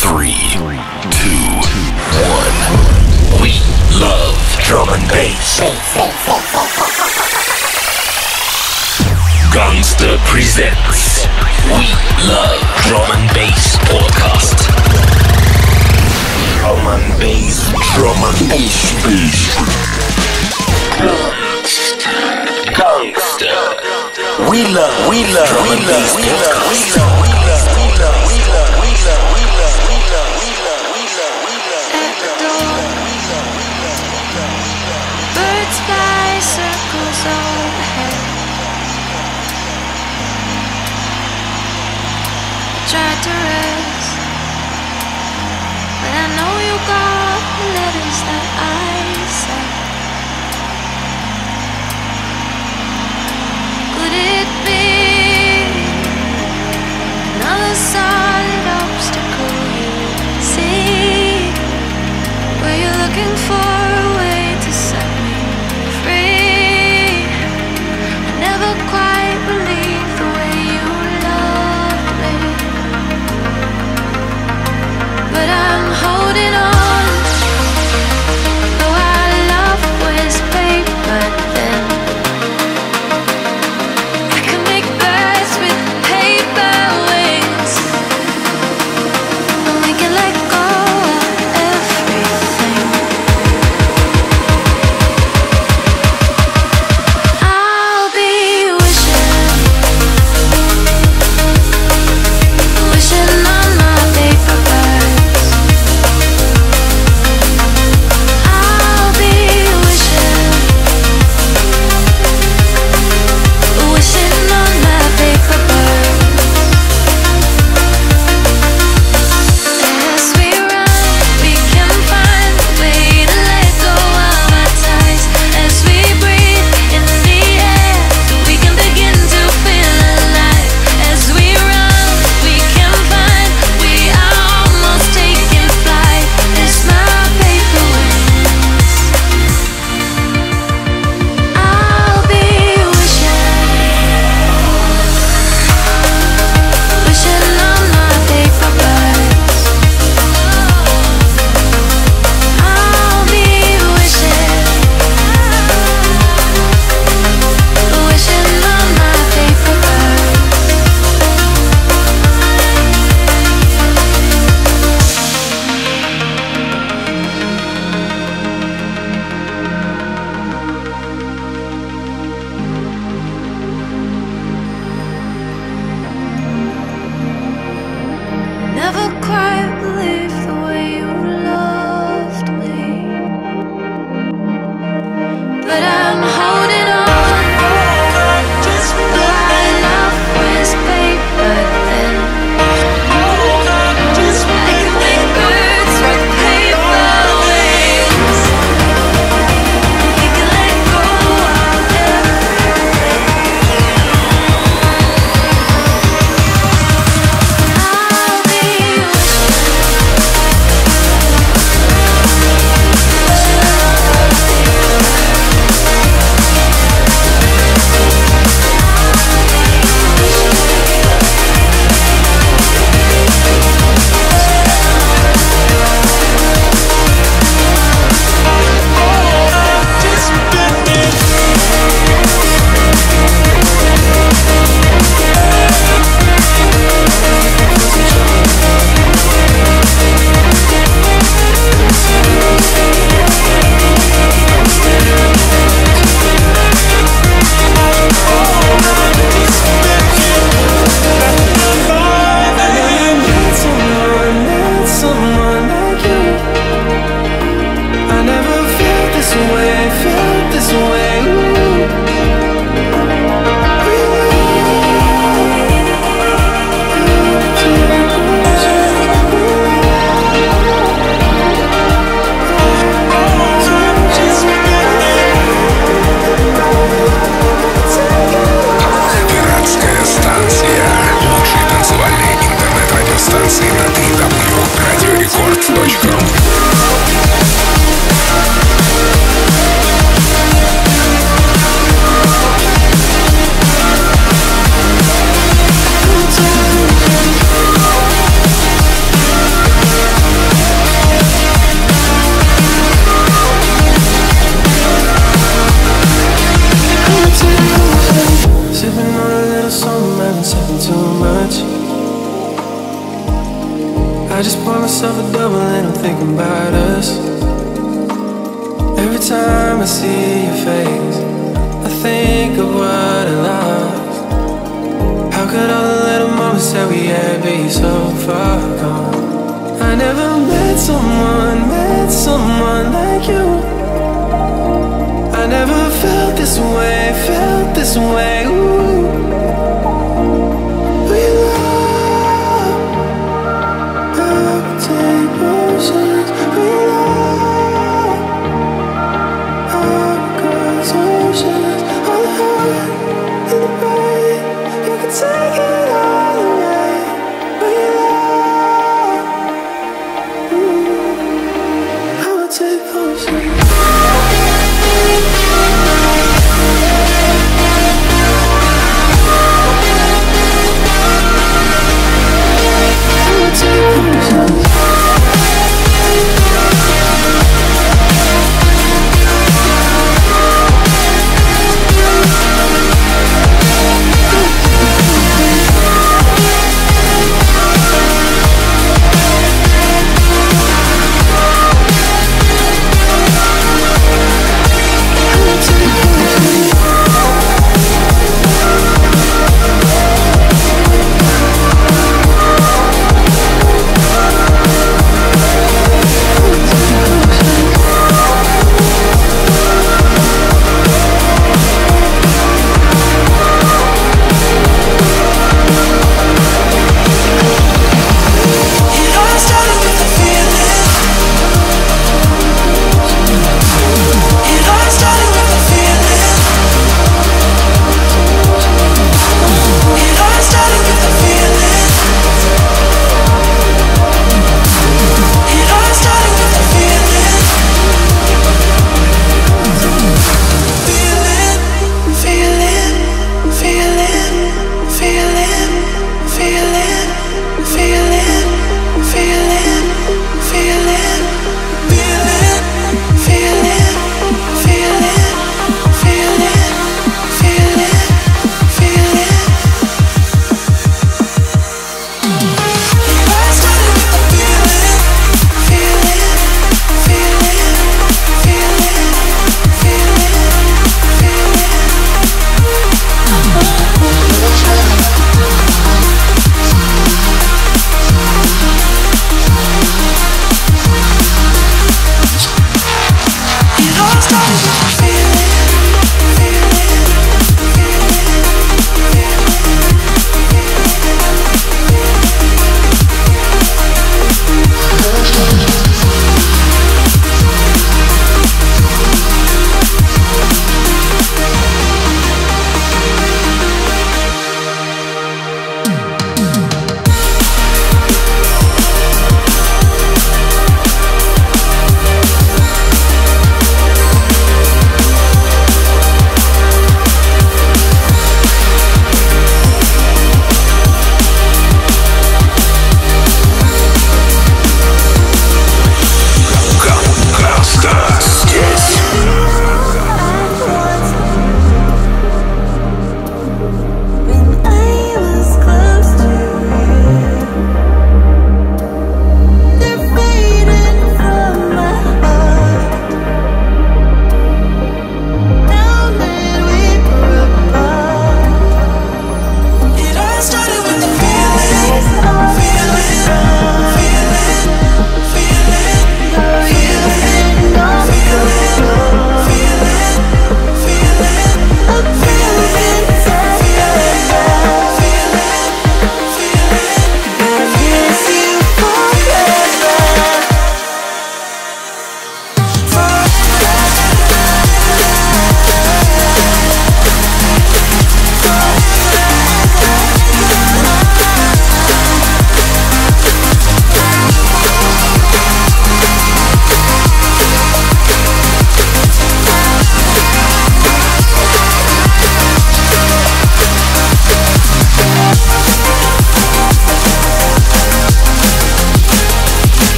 Three, two, one. We love drum and bass. Gangster presents We Love Drum and Bass podcast. Drum and bass, drum and bass, bass. Gangster. We love, we love, we love, we love, we love, solid obstacle you see? Were you're looking for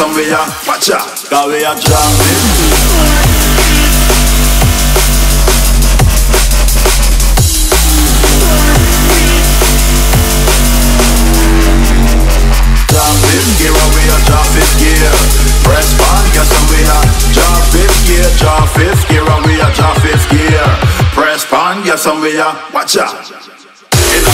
some we a watch ya, cause we a drunk. gear we are drop fifth gear. Press on, guess and drop fifth gear, drop fifth gear we are drop fifth gear. Press on, guess and we watch out.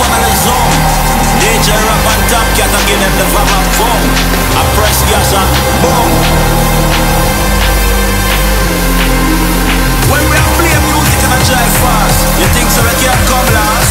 one the zone. DJ Rap cat and give them the. I press gas and boom. When we are playing music and I drive fast, you think so we can't come last?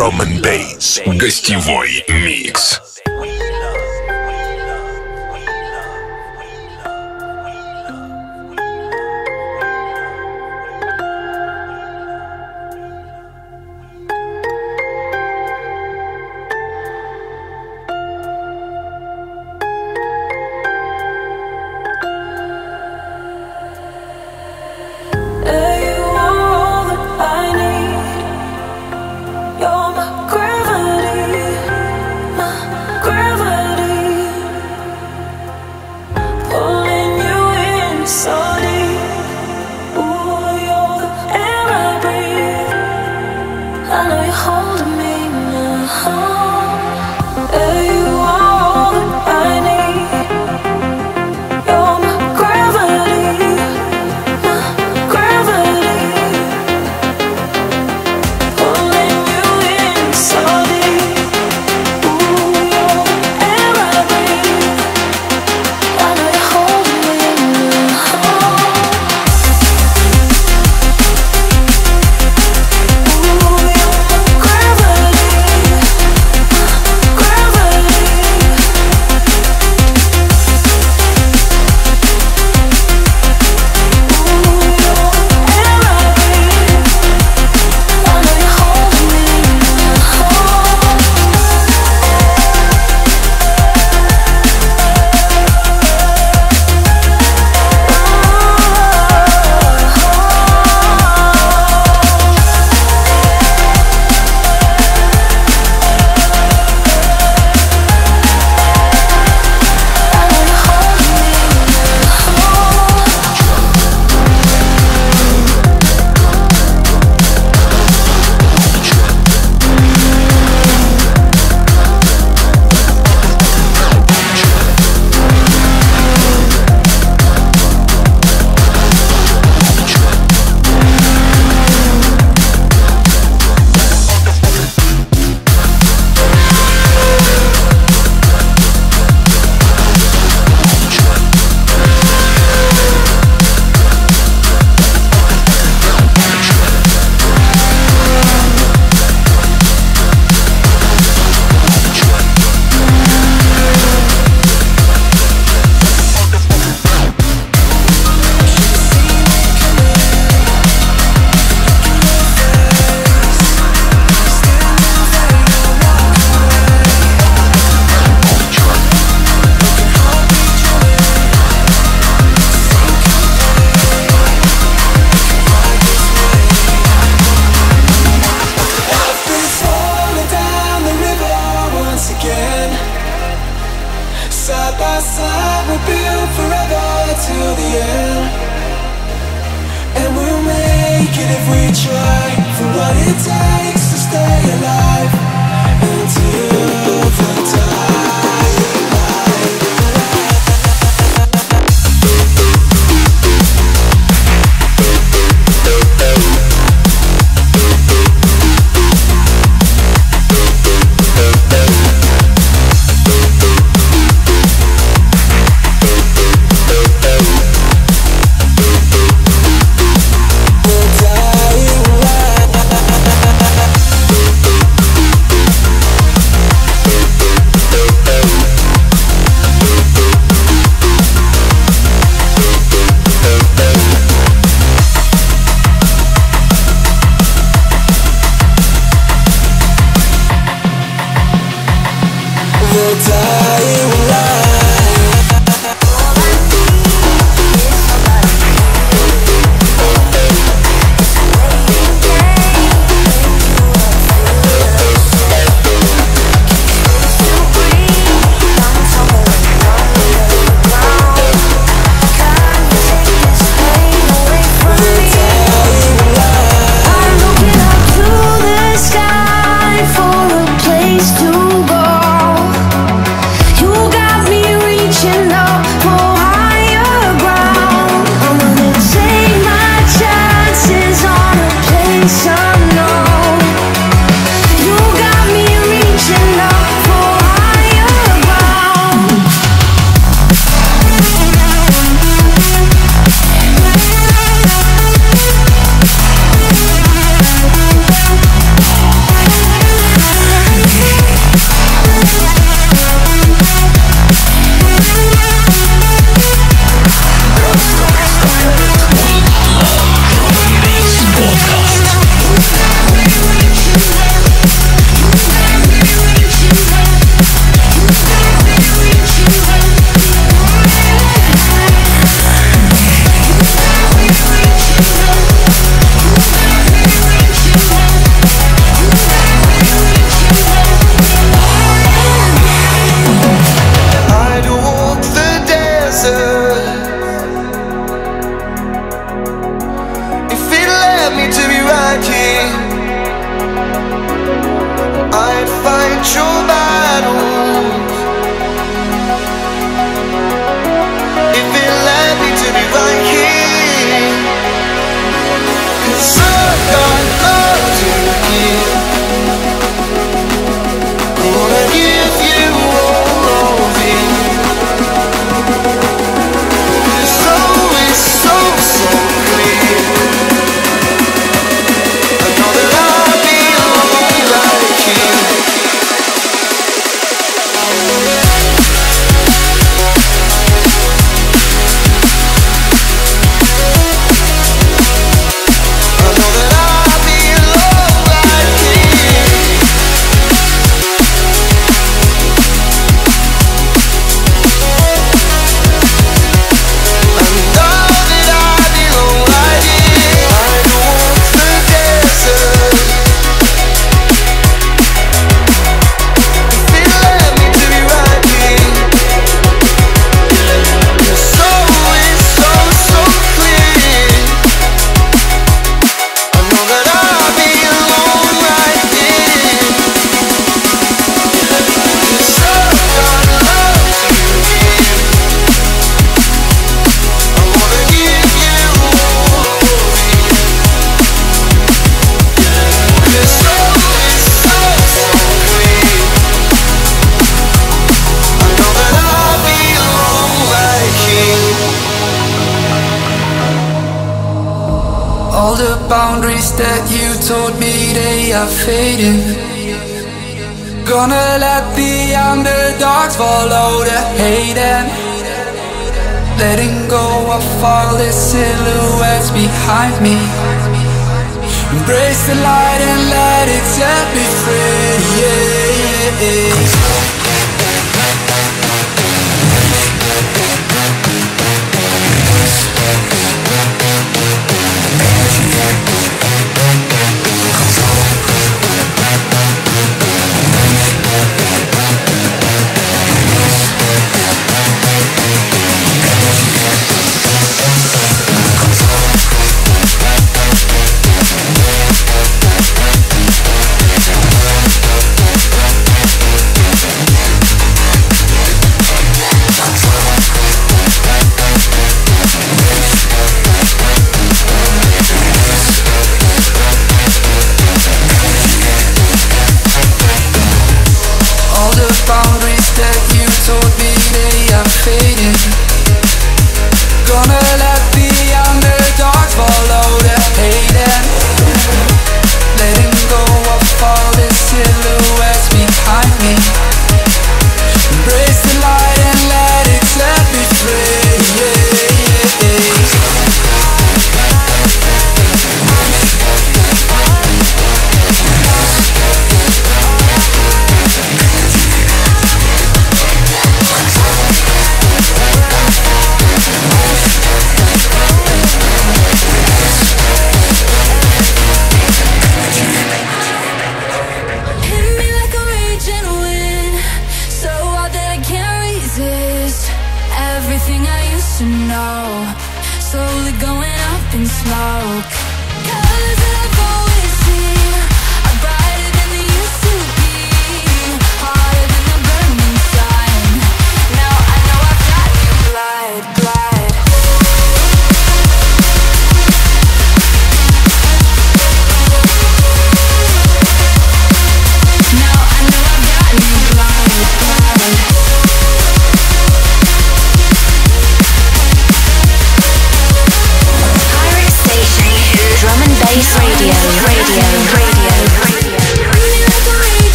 Drum and bass. Гостевой микс.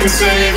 can say.